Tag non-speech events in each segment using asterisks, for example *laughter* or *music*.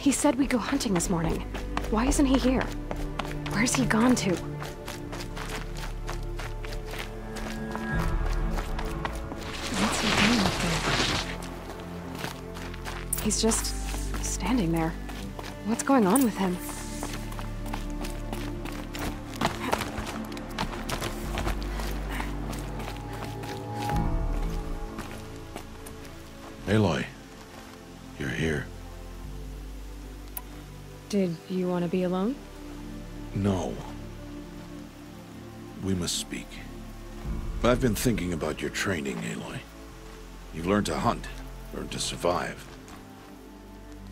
He said we'd go hunting this morning. Why isn't he here? Where's he gone to? What's he doing up there? He's just standing there. What's going on with him? Aloy, Did you want to be alone? No. We must speak. I've been thinking about your training, Aloy. You've learned to hunt, learned to survive.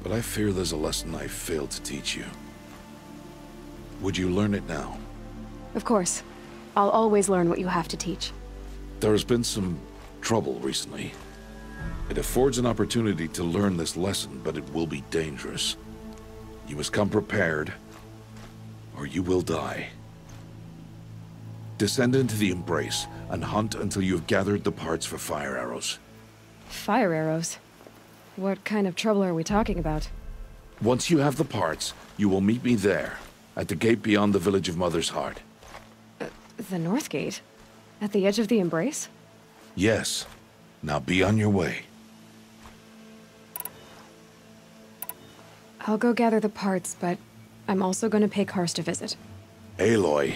But I fear there's a lesson I failed to teach you. Would you learn it now? Of course. I'll always learn what you have to teach. There has been some trouble recently. It affords an opportunity to learn this lesson, but it will be dangerous. You must come prepared, or you will die. Descend into the Embrace, and hunt until you have gathered the parts for fire arrows. Fire arrows? What kind of trouble are we talking about? Once you have the parts, you will meet me there, at the gate beyond the village of Mother's Heart. Uh, the North Gate? At the edge of the Embrace? Yes. Now be on your way. I'll go gather the parts, but I'm also going to pay Karst a visit. Aloy,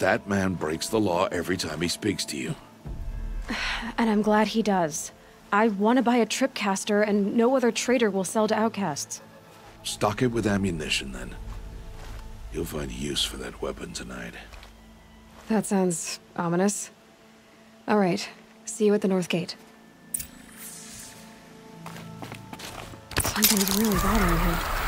that man breaks the law every time he speaks to you. *sighs* And I'm glad he does. I want to buy a tripcaster, and no other trader will sell to outcasts. Stock it with ammunition, then. You'll find use for that weapon tonight. That sounds ominous. All right. See you at the North Gate. Something's really bothering him.